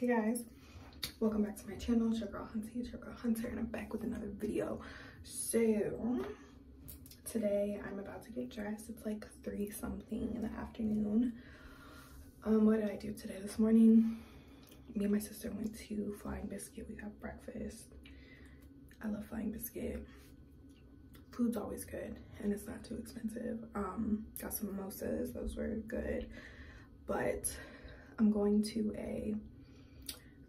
hey guys welcome back to my channel it's your girl hunter it's your girl hunter and i'm back with another video. So today i'm about to get dressed it's like three something in the afternoon. Um what did i do today this morning? Me and my sister went to flying biscuit we got breakfast. I love flying biscuit. Food's always good and it's not too expensive. Um got some mimosas those were good. But i'm going to a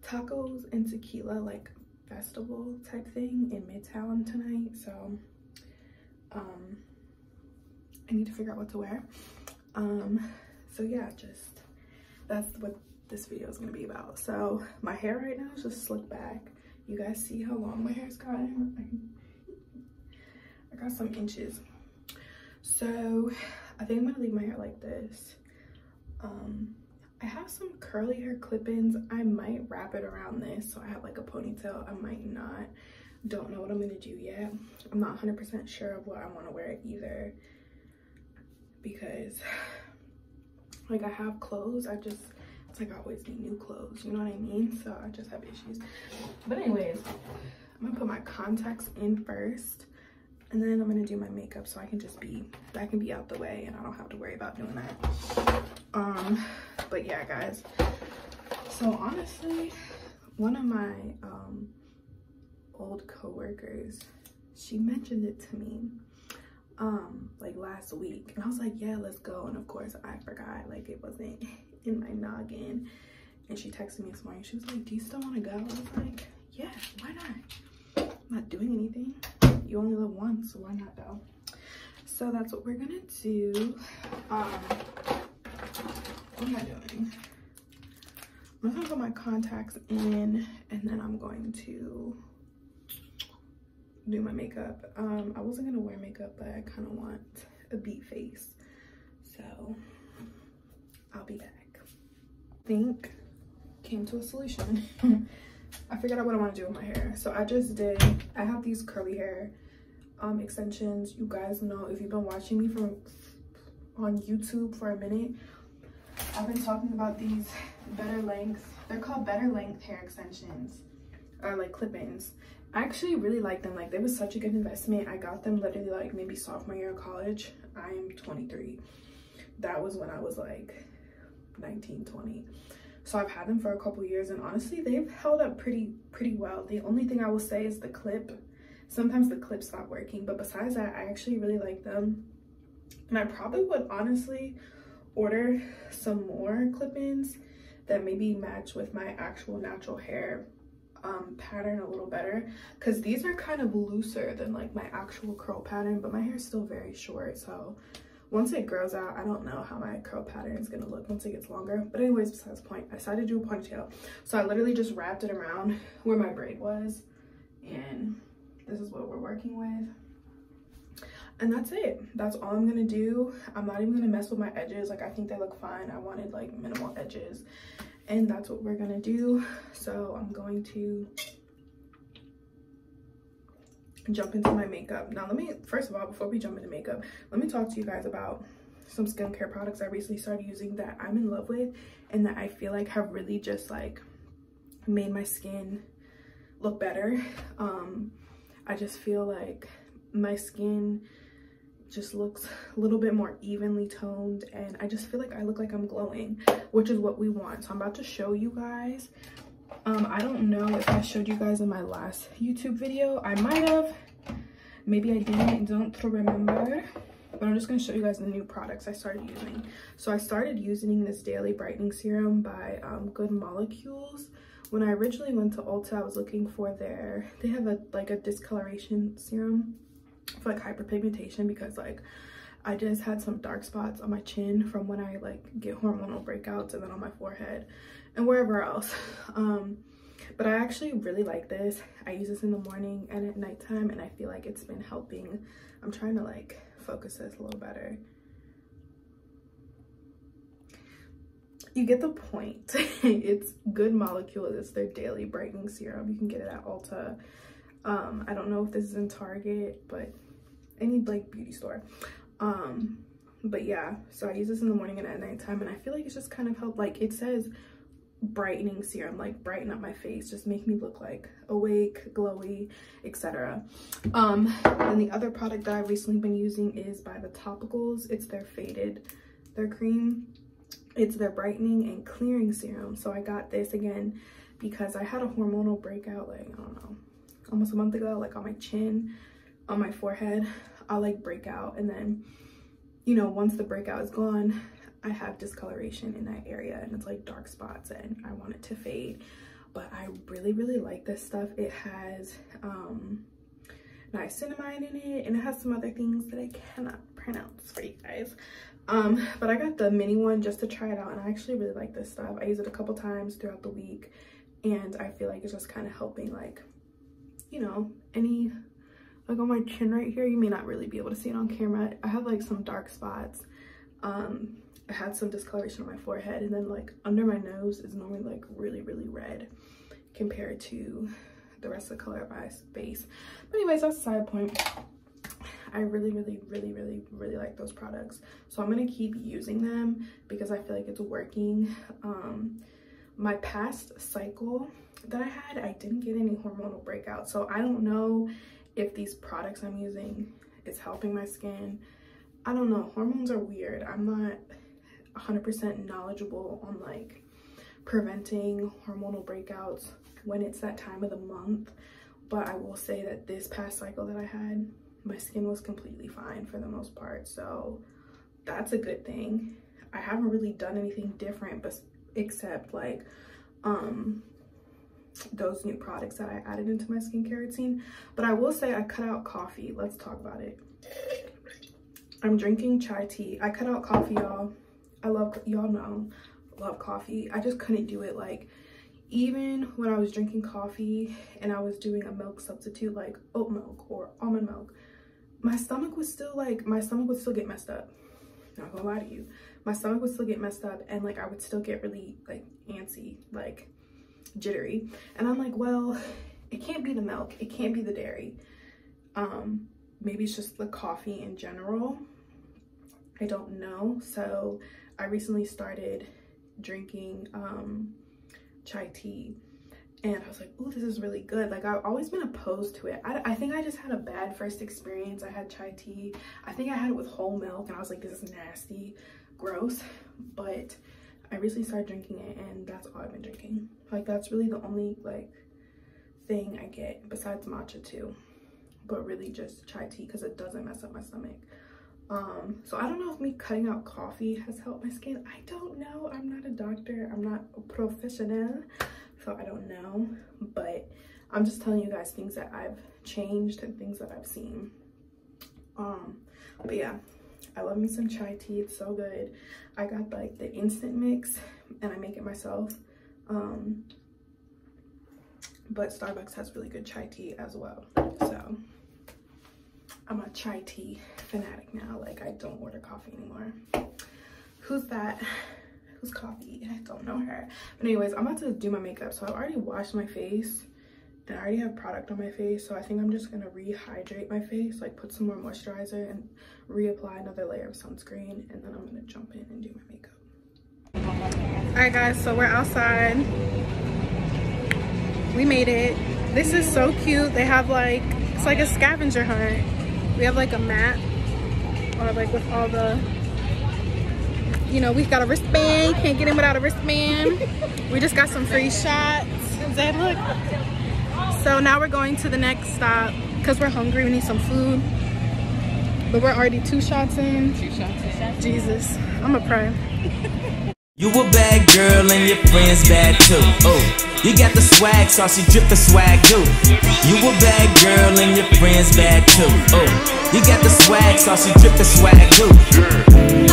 tacos and tequila like festival type thing in midtown tonight so um i need to figure out what to wear. Um so yeah just that's what this video is to be about. So my hair right now is just slicked back. You guys see how long my hair's gotten? I got some inches. So i think i'm gonna leave my hair like this. Um I have some curly hair clip-ins. I might wrap it around this so I have like a ponytail. I might not. Don't know what I'm gonna do yet. I'm not 100% sure of what I want to wear either because like I have clothes. I just, it's like I always need new clothes. You know what I mean? So I just have issues. But anyways, I'm gonna put my contacts in first and then I'm gonna do my makeup so I can just be, that can be out the way and I don't have to worry about doing that. Um, but yeah guys. So honestly one of my um old co-workers she mentioned it to me um like last week. And i was like yeah let's go. And of course i forgot like it wasn't in my noggin. And she texted me this morning. She was like do you still want to go? I was like yeah why not i'm not doing anything you only live once so why not go so that's what we're gonna do um what am I doing? I'm gonna put my contacts in and then I'm going to do my makeup. Um, I wasn't gonna wear makeup, but I kind of want a beat face. So I'll be back. think came to a solution. I figured out what I want to do with my hair. So I just did, I have these curly hair um, extensions. You guys know if you've been watching me from on YouTube for a minute, I've been talking about these BetterLength, they're called BetterLength hair extensions or like clip-ins. I actually really like them. Like they was such a good investment. I got them literally like maybe sophomore year of college. I am 23. That was when I was like 19, 20. So I've had them for a couple years and honestly they've held up pretty pretty well. The only thing I will say is the clip. Sometimes the clip stop working, but besides that, I actually really like them. And I probably would honestly order some more clip-ins that maybe match with my actual natural hair um, pattern a little better. Because these are kind of looser than like my actual curl pattern but my hair is still very short so once it grows out i don't know how my curl pattern is going to look once it gets longer. But anyways besides point i decided to do a ponytail. So i literally just wrapped it around where my braid was and this is what we're working with. And that's it. That's all i'm gonna do. I'm not even gonna mess with my edges. Like i think they look fine. I wanted like minimal edges. And that's what we're gonna do. So i'm going to jump into my makeup. Now let me first of all before we jump into makeup let me talk to you guys about some skincare products i recently started using that i'm in love with and that i feel like have really just like made my skin look better. Um i just feel like my skin just looks a little bit more evenly toned and I just feel like I look like I'm glowing, which is what we want. So I'm about to show you guys. Um, I don't know if I showed you guys in my last YouTube video. I might have. Maybe I didn't. Don't remember. But I'm just going to show you guys the new products I started using. So I started using this Daily Brightening Serum by um, Good Molecules. When I originally went to Ulta, I was looking for their... They have a like a discoloration serum for like hyperpigmentation because like I just had some dark spots on my chin from when I like get hormonal breakouts and then on my forehead and wherever else. Um, but I actually really like this. I use this in the morning and at nighttime and I feel like it's been helping. I'm trying to like focus this a little better. You get the point. it's good molecule. It's their daily brightening serum. You can get it at Ulta um i don't know if this is in target but any like beauty store um but yeah so i use this in the morning and at nighttime and i feel like it's just kind of helped like it says brightening serum like brighten up my face just make me look like awake glowy etc um and the other product that i've recently been using is by the topicals it's their faded their cream it's their brightening and clearing serum so i got this again because i had a hormonal breakout like i don't know almost a month ago like on my chin on my forehead i'll like break out and then you know once the breakout is gone I have discoloration in that area and it's like dark spots and I want it to fade. But I really, really like this stuff. It has um, niacinamide in it and it has some other things that I cannot pronounce for you guys. Um, but I got the mini one just to try it out and I actually really like this stuff. I use it a couple times throughout the week and I feel like it's just kind of helping like, you know, any, like on my chin right here, you may not really be able to see it on camera. I have like some dark spots um I had some discoloration on my forehead and then like under my nose is normally like really, really red compared to the rest of the color of my face. But anyways, that's a side point. I really, really, really, really, really like those products. So I'm gonna keep using them because I feel like it's working. Um, my past cycle that I had, I didn't get any hormonal breakouts. So I don't know if these products I'm using is helping my skin. I don't know, hormones are weird. I'm not 100% knowledgeable on like preventing hormonal breakouts when it's that time of the month but I will say that this past cycle that I had my skin was completely fine for the most part so that's a good thing. I haven't really done anything different but except like um those new products that I added into my skincare routine. But I will say I cut out coffee. Let's talk about it. I'm drinking chai tea. I cut out coffee y'all. I love, y'all know, love coffee. I just couldn't do it. Like, even when I was drinking coffee and I was doing a milk substitute like oat milk or almond milk, my stomach was still like, my stomach would still get messed up. Not gonna lie to you. My stomach would still get messed up and like I would still get really like antsy, like jittery. And I'm like, well, it can't be the milk. It can't be the dairy. Um, maybe it's just the coffee in general. I don't know. So I recently started drinking um, chai tea and I was like, oh, this is really good. Like I've always been opposed to it. I, I think I just had a bad first experience. I had chai tea. I think I had it with whole milk and I was like, this is nasty, gross. But I recently started drinking it and that's all I've been drinking. Like that's really the only like thing I get besides matcha too. But really just chai tea because it doesn't mess up my stomach. Um, so I don't know if me cutting out coffee has helped my skin. I don't know. I'm not a doctor. I'm not a professional. So I don't know. But I'm just telling you guys things that I've changed and things that I've seen. Um, but yeah, I love me some chai tea. It's so good. I got like the instant mix and I make it myself. Um, but Starbucks has really good chai tea as well. So I'm a chai tea fanatic now. Like I don't order coffee anymore. Who's that? Who's coffee? I don't know her. But anyways, I'm about to do my makeup. So i've already washed my face and I already have product on my face. So I think I'm just gonna rehydrate my face, like put some more moisturizer and reapply another layer of sunscreen. And then I'm gonna jump in and do my makeup. All right guys, so we're outside. We made it. This is so cute. They have like, it's like a scavenger hunt we have like a mat or uh, like with all the you know we got a wristband. Can't get in without a wristband. We just got some free shots. Zed, look. So now we're going to the next stop because we're hungry. We need some food. But we're already two shots in. Two shots jesus. I'm a pray. You a bad girl and your friends bad too. Oh you got the swag, saucy drip the swag too. You a bad girl and your friends bad too. Oh, you got the swag, saucy drip the swag too.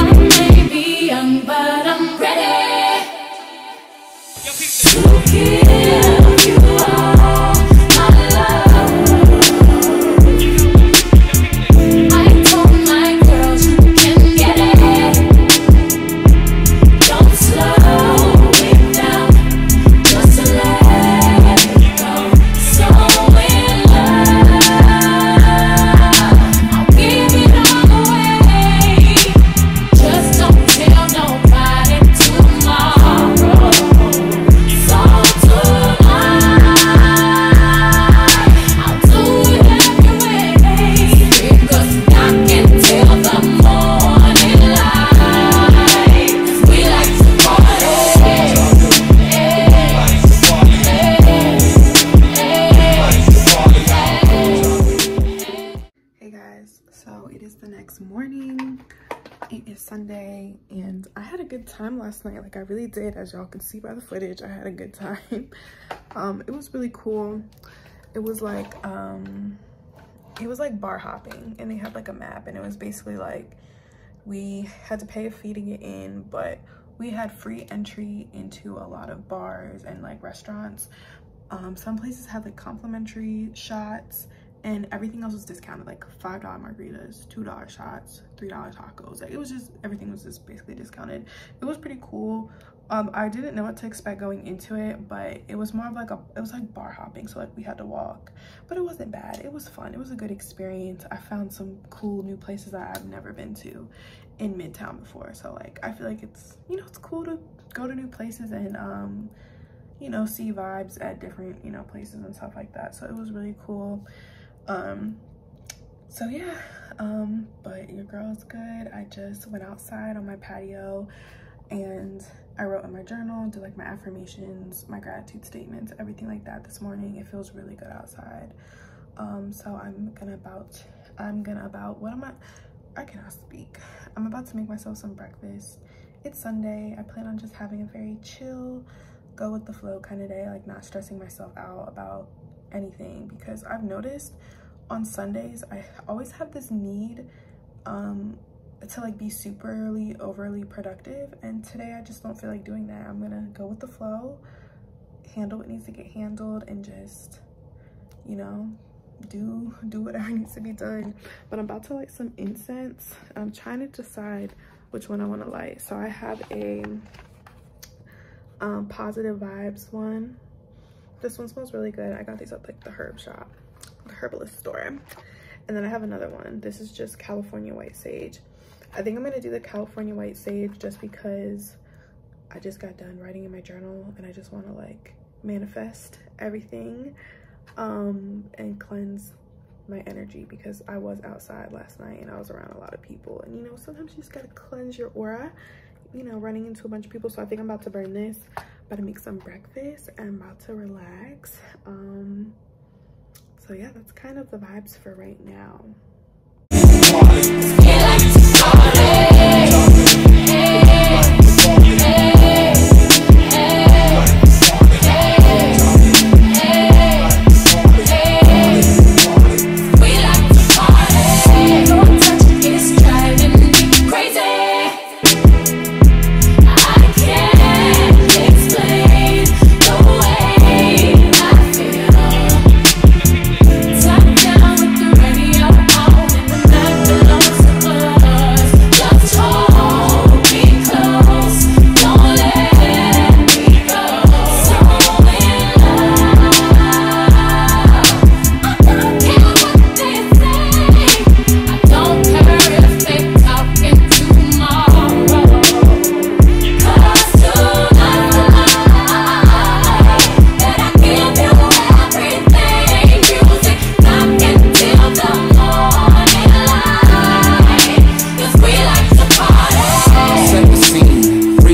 guys. So it is the next morning. It is sunday and i had a good time last night. Like i really did as y'all can see by the footage. I had a good time. Um it was really cool. It was like um it was like bar hopping and they had like a map and it was basically like we had to pay a fee to get in but we had free entry into a lot of bars and like restaurants. Um some places had like complimentary shots and everything else was discounted like five dollar margaritas two dollar shots three dollar tacos. Like it was just everything was just basically discounted. It was pretty cool. Um i didn't know what to expect going into it but it was more of like a it was like bar hopping so like we had to walk. But it wasn't bad. It was fun. It was a good experience. I found some cool new places that i've never been to in midtown before. So like i feel like it's you know it's cool to go to new places and um you know see vibes at different you know places and stuff like that. So it was really cool um so yeah um but your girl is good. I just went outside on my patio and i wrote in my journal did like my affirmations my gratitude statements everything like that this morning. It feels really good outside. Um so i'm gonna about i'm gonna about what am i i cannot speak. I'm about to make myself some breakfast. It's sunday. I plan on just having a very chill go with the flow kind of day like not stressing myself out about anything because i've noticed on Sundays, I always have this need um, to like be superly overly productive. And today I just don't feel like doing that. I'm gonna go with the flow, handle what needs to get handled and just, you know, do do whatever needs to be done. But I'm about to light some incense. I'm trying to decide which one I want to light. So I have a um, positive vibes one. This one smells really good. I got these at like the herb shop the herbalist store. And then i have another one. This is just california white sage. I think i'm gonna do the california white sage just because i just got done writing in my journal and i just want to like manifest everything um and cleanse my energy because i was outside last night and i was around a lot of people. And you know sometimes you just gotta cleanse your aura you know running into a bunch of people. So i think i'm about to burn this. About to make some breakfast and i'm about to relax. Um so yeah that's kind of the vibes for right now